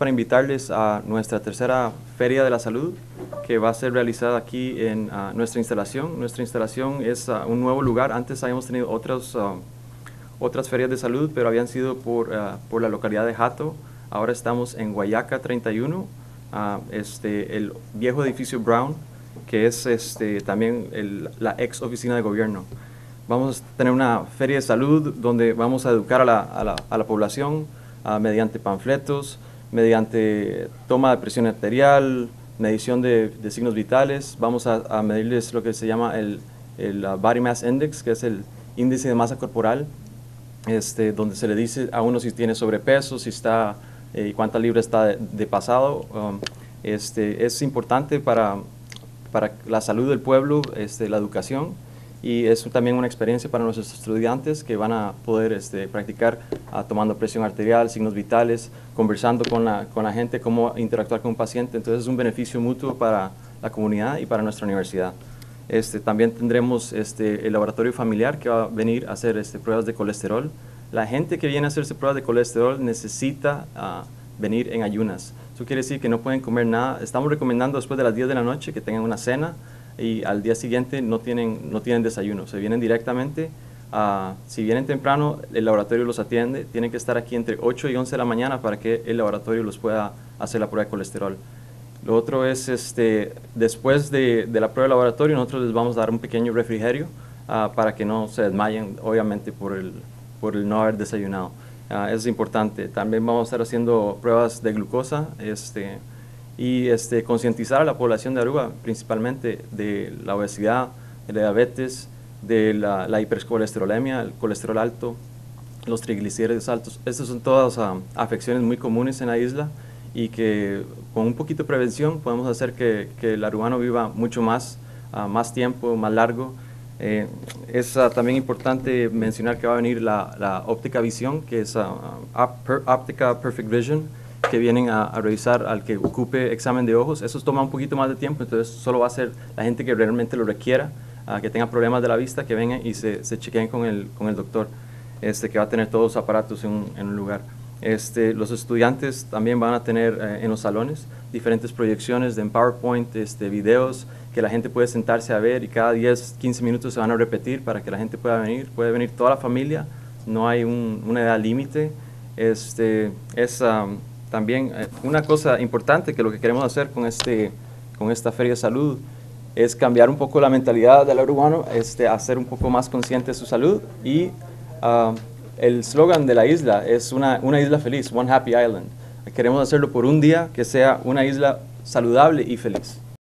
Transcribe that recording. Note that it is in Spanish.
para invitarles a nuestra tercera Feria de la Salud, que va a ser realizada aquí en ah, nuestra instalación. Nuestra instalación es ah, un nuevo lugar. Antes habíamos tenido otras, ah, otras ferias de salud, pero habían sido por, por la localidad de Jato. Ahora estamos en Guayaca 31, este, el viejo edificio Brown, que es este, también la ex oficina de gobierno. Vamos a tener una feria de salud donde vamos a educar a la, a la, a la población mediante panfletos, mediante toma de presión arterial, medición de, signos vitales. Vamos a, medirles lo que se llama el, el, uh, Body Mass Index, que es el índice de masa corporal, este, donde se le dice a uno si tiene sobrepeso, si está eh, y cuánta libra está de, pasado. Um, este, es importante para, para la salud del pueblo, este, la educación y es también una experiencia para nuestros estudiantes que van a poder este, practicar ah, tomando presión arterial, signos vitales, conversando con la, con la gente, cómo interactuar con un paciente. Entonces es un beneficio mutuo para la comunidad y para nuestra universidad. Este, también tendremos este, el laboratorio familiar que va a venir a hacer este, pruebas de colesterol. La gente que viene a hacerse pruebas de colesterol necesita ah, venir en ayunas. Eso quiere decir que no pueden comer nada. Estamos recomendando después de las 10 de la noche que tengan una cena y al día siguiente no tienen, no tienen desayuno, se vienen directamente. si vienen temprano, el laboratorio los atiende, tienen que estar aquí entre 8 y 11 de la mañana para que el laboratorio los pueda hacer la prueba de colesterol. Lo otro es, este, después de, de la prueba de laboratorio, nosotros les vamos a dar un pequeño refrigerio ah, para que no se desmayen, obviamente, por el, por el no haber desayunado. Uh, es importante. También vamos a estar haciendo pruebas de glucosa, este, y este, concientizar a la población de Aruba principalmente de la obesidad, de la diabetes, de la, la hipercolesterolemia, el colesterol alto, los triglicéridos altos. Estas son todas ah, afecciones muy comunes en la isla y que con un poquito de prevención podemos hacer que, que el arubano viva mucho más, uh, más tiempo, más largo. Eh, es uh, también importante mencionar que va a venir la, la óptica visión, que es óptica Perfect Vision, que vienen a, revisar al que ocupe examen de ojos. Eso toma un poquito más de tiempo, entonces solo va a ser la gente que realmente lo requiera, que tenga problemas de la vista, que vengan y se, se chequeen con el, con el doctor, este, que va a tener todos los aparatos en en un lugar. Este, los estudiantes también van a tener eh, en los salones diferentes proyecciones de en PowerPoint, este, videos que la gente puede sentarse a ver y cada 10, 15 minutos se van a repetir para que la gente pueda venir. Puede venir toda la familia, no hay un, una edad límite. Este, es, también eh, una cosa importante que lo que queremos hacer con, este, con esta Feria de Salud es cambiar un poco la mentalidad del urbano, este, hacer un poco más consciente de su salud y ah, el slogan de la isla es una, una isla feliz, One Happy Island. Queremos hacerlo por un día que sea una isla saludable y feliz.